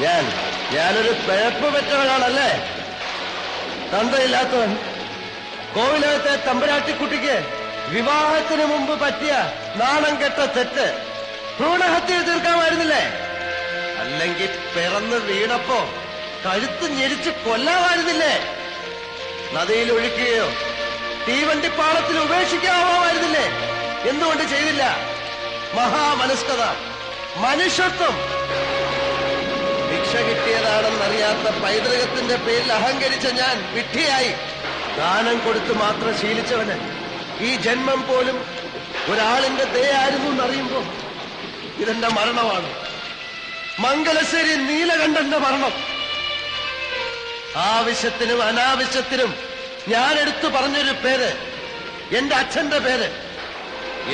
ഞാൻ ഞാനൊരു പിഴപ്പ് ഒരാളല്ലേ തന്തയില്ലാത്തവൻ. കോവിലകത്തെ തമ്പരാട്ടിക്കുട്ടിക്ക് വിവാഹത്തിന് മുമ്പ് പറ്റിയ നാണം കെട്ട തെറ്റ് ഭ്രൂണഹത്യ തീർക്കാമായിരുന്നില്ലേ? അല്ലെങ്കിൽ പിറന്ന് വീണപ്പോ കഴുത്ത് ഞെരിച്ച് കൊല്ലാമായിരുന്നില്ലേ? നദിയിൽ ഒഴുക്കുകയോ തീവണ്ടിപ്പാളത്തിൽ ഉപേക്ഷിക്കാമായിരുന്നില്ലേ? എന്തുകൊണ്ട് ചെയ്തില്ല? മഹാമനസ്കത മനുഷ്യത്വം. ഭിക്ഷ കിട്ടിയതാണെന്നറിയാത്ത പൈതൃകത്തിന്റെ പേരിൽ അഹങ്കരിച്ച ഞാൻ വിഡ്ഢിയായി. ദാനം കൊടുത്ത് മാത്രം ശീലിച്ചവന് ഈ ജന്മം പോലും ഒരാളിന്റെ ദയായിരുന്നു എന്നറിയുമ്പോ ഇതെന്റെ മരണമാണ്. മംഗലശ്ശേരി നീലകണ്ഠന്റെ മരണം. ആവശ്യത്തിനും അനാവശ്യത്തിനും ഞാൻ എടുത്തു പറഞ്ഞൊരു പേര് എന്റെ അച്ഛന്റെ പേര്.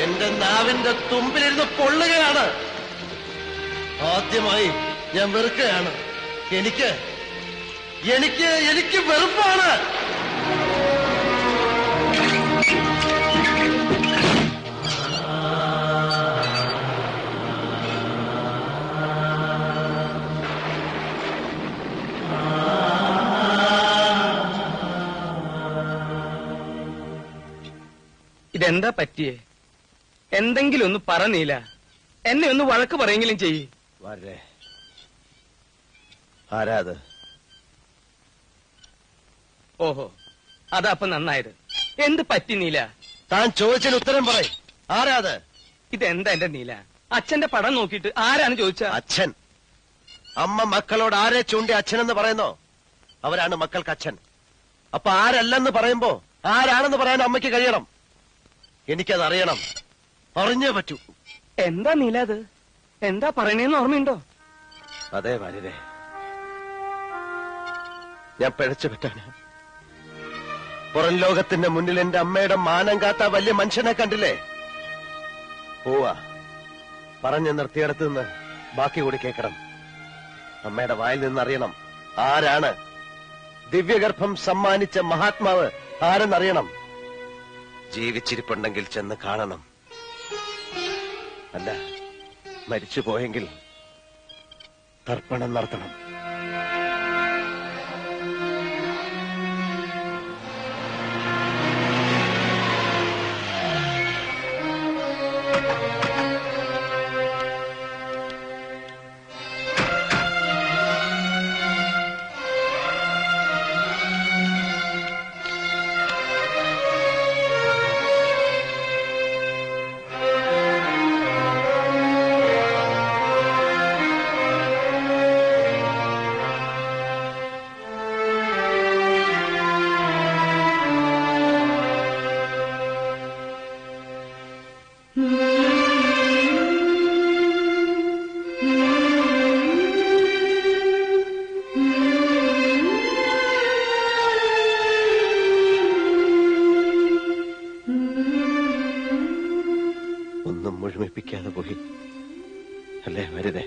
എന്റെ നാവിന്റെ തുമ്പിലിരുന്ന് പൊള്ളുകയാണ്. ആദ്യമായി ഞാൻ വെറുക്കുകയാണ് എനിക്ക് എനിക്ക് എനിക്ക് വെറുപ്പാണ്. ഇതെന്താ പറ്റിയേ? എന്തെങ്കിലും ഒന്ന് പറഞ്ഞില്ല എന്നെ ഒന്ന് വഴക്ക് പറയെങ്കിലും ചെയ്യ്. ആരാത്? ഓഹോ അതപ്പൊ നന്നായത്. എന്ത് പറ്റി നീല? താൻ ചോദിച്ചതിന് ഉത്തരം പറയും. ആരാത്? ഇതെന്താ എന്റെ നീല? അച്ഛന്റെ പടം നോക്കിയിട്ട് ആരാണ് ചോദിച്ച? അച്ഛൻ. അമ്മ മക്കളോട് ആരെ ചൂണ്ടി അച്ഛനെന്ന് പറയുന്നോ? അവരാണ് മക്കൾക്ക് അച്ഛൻ. അപ്പൊ ആരല്ലെന്ന് പറയുമ്പോ ആരാണെന്ന് പറയാൻ അമ്മയ്ക്ക് കഴിയണം. എനിക്കത് അറിയണം. അറിഞ്ഞേ പറ്റൂ. എന്താ നീല അത്? എന്താ പറയണേന്ന് ഓർമ്മയുണ്ടോ? അതെ വരിതേ ഞാൻ പിഴച്ചു പുറം ലോകത്തിന്റെ മുന്നിൽ എന്റെ അമ്മയുടെ മാനം കാത്ത വലിയ മനുഷ്യനെ കണ്ടില്ലേ? പോവാ. പറഞ്ഞു നിർത്തിയിടത്ത് നിന്ന് ബാക്കി കൂടി കേൾക്കണം. അമ്മയുടെ വായിൽ നിന്ന് അറിയണം ആരാണ്. ദിവ്യഗർഭം സമ്മാനിച്ച മഹാത്മാവ് ആരെന്നറിയണം. ജീവിച്ചിരിപ്പുണ്ടെങ്കിൽ ചെന്ന് കാണണം. അല്ല മരിച്ചു പോയെങ്കിൽ തർപ്പണം നടത്തണം. ഒന്നും മുഴുമിപ്പിക്കാതെ പോയി. അല്ലേ വരുതേ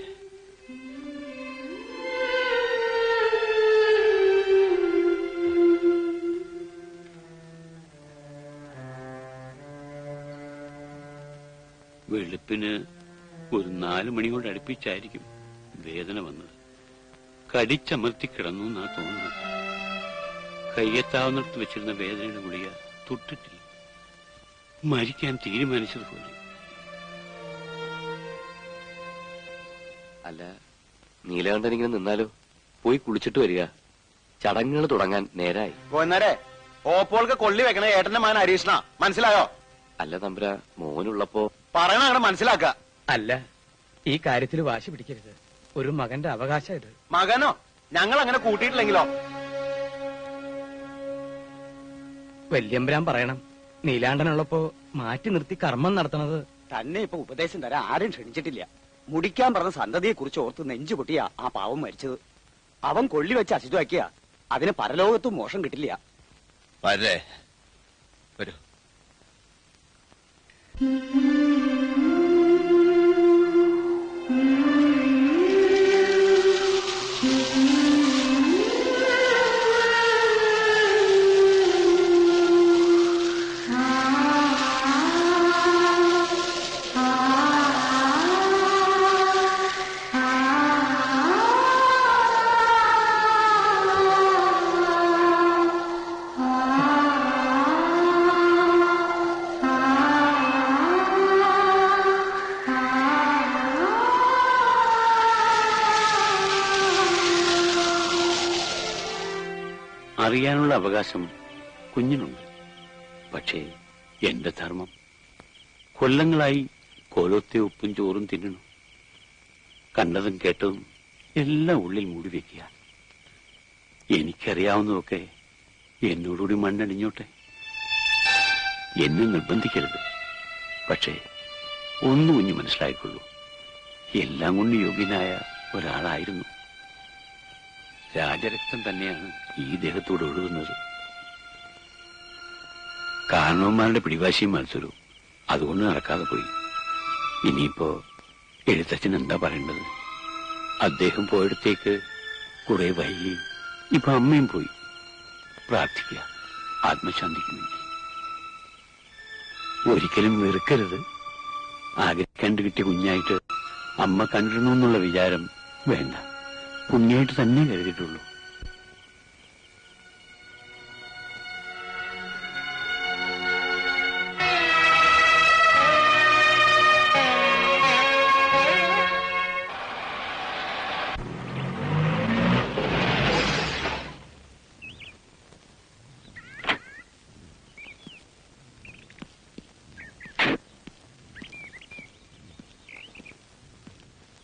വെളുപ്പിന് ഒരു നാലു മണിയോട് അടുപ്പിച്ചായിരിക്കും വേദന വന്നത്. കടിച്ചമർത്തി കിടന്നു എന്നാ തോന്നുന്നത്. കയ്യെത്താവുന്നിടത്ത് വെച്ചിരുന്ന വേദനയുടെ ഗുളിക തൊട്ടിട്ടില്ല. മരിക്കാൻ തീരുമാനിച്ചതുപോലെ. അല്ല നീലകണ്ഠൻ ഇങ്ങനെ നിന്നാലോ? പോയി കുളിച്ചിട്ട് വരിക. ചടങ്ങുകൾ തുടങ്ങാൻ നേരായി. പോന്നേരെ ഓപ്പോൾക്ക് കൊള്ളി വെക്കണ ഏട്ടന്റെ മകൻ ഹരീഷ്ണ മനസ്സിലായോ? അല്ല തമ്പുര മോനുള്ളപ്പോ പറയണ അങ്ങനെ മനസ്സിലാക്ക. അല്ല ഈ കാര്യത്തിൽ വാശി പിടിക്കരുത്. ഒരു മകന്റെ അവകാശം ഇത്. മകനോ? ഞങ്ങൾ അങ്ങനെ കൂട്ടിയിട്ടില്ലെങ്കിലോ? വല്യമ്പരാൻ പറയണം. നീലാണ്ടനുള്ളപ്പോ മാറ്റി നിർത്തി കർമ്മം നടത്തണത്. തന്നെ ഇപ്പൊ ഉപദേശം തരാൻ ആരും ക്ഷണിച്ചിട്ടില്ല. മുടിക്കാൻ പറഞ്ഞ സന്തതിയെ കുറിച്ച് ഓർത്ത് നെഞ്ചു പൊട്ടിയ ആ പാവം മരിച്ചത്. അവൻ കൊള്ളി വെച്ച് അശുദ്ധമാക്കിയ അതിന് പരലോകത്തും മോശം കിട്ടില്ല. വരേ. വരൂ. അറിയാനുള്ള അവകാശം കുഞ്ഞിനുണ്ട്. പക്ഷേ എന്റെ ധർമ്മം കൊല്ലങ്ങളായി കോലത്തെ ഉപ്പും ചോറും തിന്നണം. കണ്ടതും കേട്ടതും എല്ലാം ഉള്ളിൽ മൂടി വെക്കുക. എനിക്കറിയാവുന്നതൊക്കെ എന്നോടുകൂടി മണ്ണടിഞ്ഞോട്ടെ എന്നെ നിർബന്ധിക്കരുത്. പക്ഷേ ഒന്നു കുഞ്ഞു മനസ്സിലായിക്കൊള്ളൂ. എല്ലാം കൊണ്ട് യോഗ്യനായ ഒരാളായിരുന്നു. രാജരക്തം തന്നെയാണ് ഈ ദേഹത്തോട് ഒഴുകുന്നത്. കാരണവന്മാരുടെ പിടിവാശിയും മത്സരവും അതുകൊണ്ട് നടക്കാതെ പോയി. ഇനിയിപ്പോ എഴുത്തച്ഛൻ എന്താ പറയേണ്ടത്? അദ്ദേഹം പോയിടത്തേക്ക് കുറെ വൈകി ഇപ്പൊ അമ്മയും പോയി. പ്രാർത്ഥിക്കുക ആത്മശാന്തിക്ക് വേണ്ടി. ഒരിക്കലും വെറുക്കരുത്. ആഗ്രഹിക്കാണ്ട് കണ്ടു കിട്ടിയ കുഞ്ഞായിട്ട് അമ്മ കണ്ടിരുന്നു എന്നുള്ള വിചാരം വേണ്ട. കുഞ്ഞായിട്ട് തന്നെ കരുതിയിട്ടുള്ളൂ.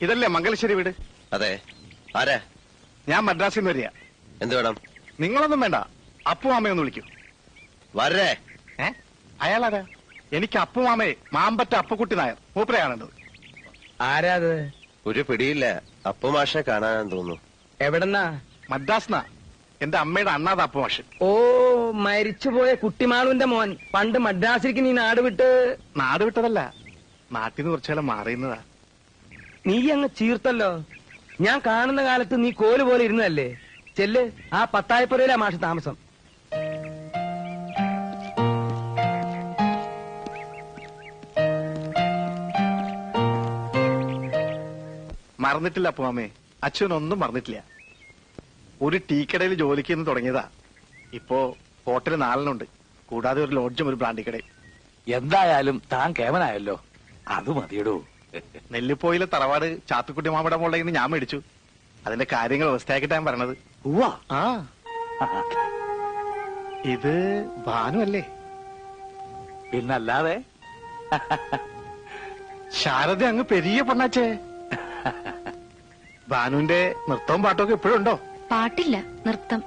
ഇതല്ലേ മംഗലശ്ശേരി വീട്? അതെ. ആരാ? ഞാൻ മദ്രാസിൽ നിന്ന് വരിക. എന്ത് വേണം? നിങ്ങളൊന്നും വേണ്ട. അപ്പു മാമയൊന്ന് വിളിക്കൂ. വരേ. ഏ? അയാളാരാ? എനിക്ക് അപ്പു മാമയെ മാമ്പറ്റ അപ്പുക്കുട്ടി നായർ. മൂപ്പരയാണുള്ളത്. ആരാത് ഒരു പിടിയില്ല. അപ്പു മാഷെ കാണാൻ തോന്നുന്നു. എവിടെന്നാ? മദ്രാസ്ന എന്റെ അമ്മയുടെ അണ്ണാത അപ്പു മാഷ് ഓ മരിച്ചുപോയ കുട്ടിമാളുവിന്റെ മോൻ. പണ്ട് മദ്രാസിലേക്ക് നീ നാട് വിട്ട് നാട് വിട്ടതല്ല. നാട്ടിൽ നിന്ന് കുറച്ചുകാലം മാറിയുന്നതാ. നീ അങ്ങ് ചീർത്തല്ലോ. ഞാൻ കാണുന്ന കാലത്ത് നീ കോൽ പോലെ ഇരുന്നതല്ലേ? ചെല്ല് ആ പത്തായപ്പുരയിലാ മാഷ താമസം. മറന്നിട്ടില്ല അപ്പുമാമേ. അച്ഛനൊന്നും മറന്നിട്ടില്ല. ഒരു ടീക്കടയിൽ ജോലിക്ക് നിന്ന് തുടങ്ങിയതാ. ഇപ്പോ ഹോട്ടൽ നാലെണ്ണുണ്ട് കൂടാതെ ഒരു ലോഡ്ജും ഒരു ബ്രാൻഡി കടയും എന്തായാലും താൻ കേവനായല്ലോ അത് മതിയടോ. നെല്ലിപ്പോയിലെ തറവാട് ചാത്തുക്കുട്ടി മാമയുടെ നിന്ന് ഞാൻ മേടിച്ചു. അതിന്റെ കാര്യങ്ങൾ വ്യവസ്ഥയാക്കിട്ടാ ഞാൻ പറഞ്ഞത്. ആ. ഇത് ഭാനു അല്ലേ? പിന്നല്ലാതെ? ശാരദ അങ്ങ് പെരിയ പൊണ്ണാച്ചേ ഭാനുവിന്റെ നൃത്തവും പാട്ടൊക്കെ ഒക്കെ ഉണ്ടോ? പാട്ടില്ല നൃത്തം.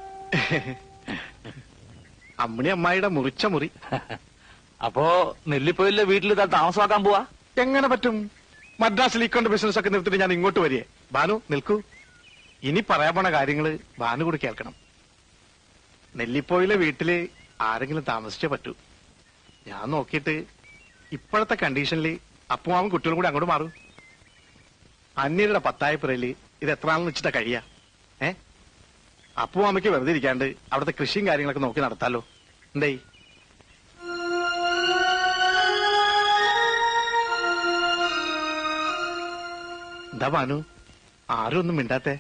അമ്മണി അമ്മായിയുടെ മുറിച്ച മുറി. അപ്പോ നെല്ലിപ്പോയിലെ വീട്ടിൽ താമസമാക്കാൻ പോവാ? എങ്ങനെ പറ്റും? മദ്രാസിൽ ഇക്കൊണ്ട് ബിസിനസ് ഒക്കെ നിർത്തിട്ട് ഞാൻ ഇങ്ങോട്ട് വരികയെ. ബാനു നിൽക്കൂ. ഇനി പറയാൻ പോണ കാര്യങ്ങൾ ബാനു കൂടി കേൾക്കണം. നെല്ലിപ്പോയിലെ വീട്ടിൽ ആരെങ്കിലും താമസിച്ചേ പറ്റൂ. ഞാൻ നോക്കിയിട്ട് ഇപ്പോഴത്തെ കണ്ടീഷനിൽ അപ്പുമാവും കുട്ടികളും കൂടി അങ്ങോട്ട് മാറും. അന്യരുടെ പത്തായപ്പുറയിൽ ഇത് എത്ര നാളെന്ന് വെച്ചിട്ടാ കഴിയാ? ഏ? അപ്പുമാമയ്ക്ക് വെറുതെ ഇരിക്കാണ്ട് അവിടുത്തെ കൃഷിയും കാര്യങ്ങളൊക്കെ നോക്കി നടത്താലോ. എന്തേ? എന്താ ഭാനു ആരും ഒന്നും മിണ്ടാത്തെ?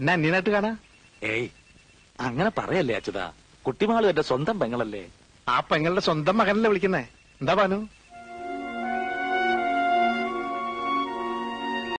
ഞാൻ അന്യനായിട്ട് കാണാ? ഏയ് അങ്ങനെ പറയല്ലേ അച്ഛതാ കുട്ടിമാളും എന്റെ സ്വന്തം പെങ്ങളല്ലേ? ആ പെങ്ങളുടെ സ്വന്തം മകനല്ലേ വിളിക്കുന്നേ. എന്താ ഭാനു?